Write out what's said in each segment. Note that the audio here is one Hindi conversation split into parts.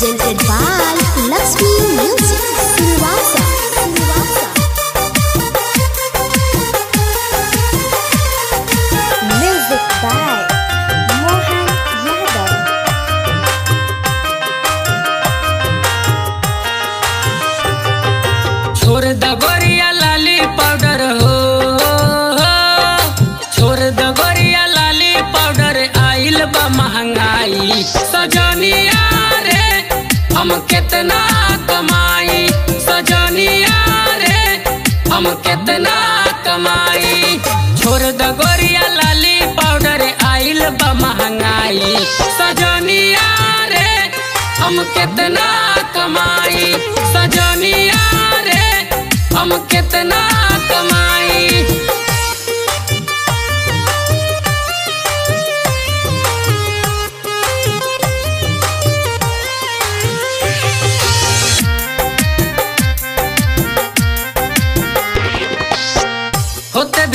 Agent Iqbal कितना कमाई? सजनिया रे, हम कितना कमाई? छोड़ द गोरिया लाली पाउडर, आइल बा महँगाई। सजनिया रे, हम कितना कमाई? सजनिया रे, हम कितना कमाई?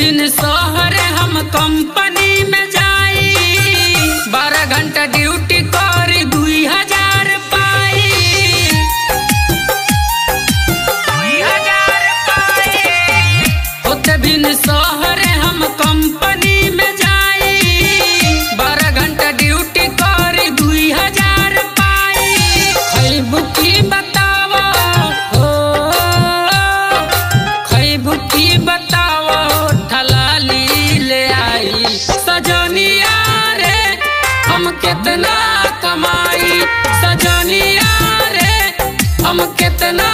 दिन शहर हम कंपनी हम कितना कमाई। सजनिया रे हम कितना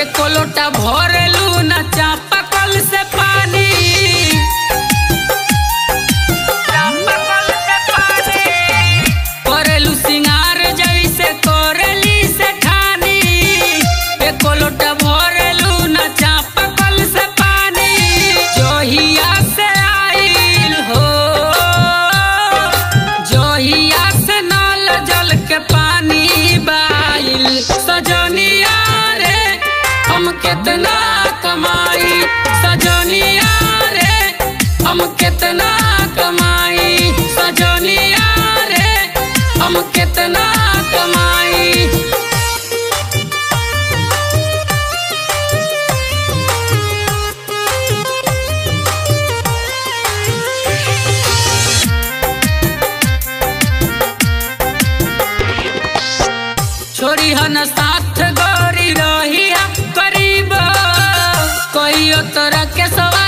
एक लोटा भरेलू न कितना कमाई? सजनिया रे हम कितना कमाई? सजनिया रे हम कितना कमाई? छोरी हन तोरा के सवा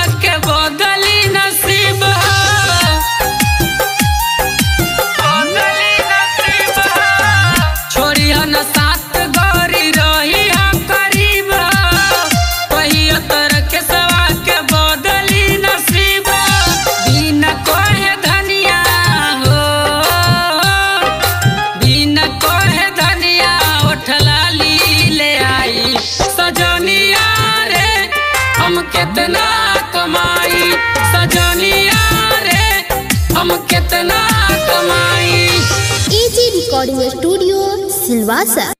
कितना कमाई सजनिया रे हम कितना कमाई AG Recording Studio, Silvassa.